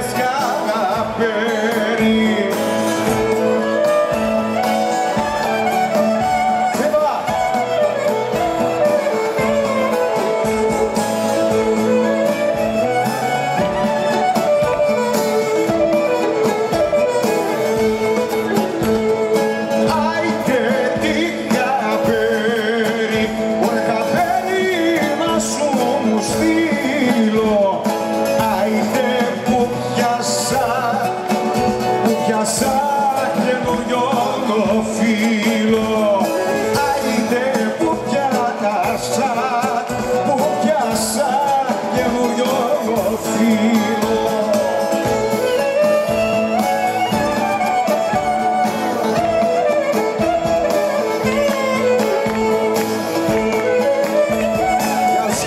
pescar. θάλασσα για σαν καινούριο το φύλλο Άιντε που πιάσα, που πιάσα καινούριο το φύλλο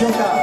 Let's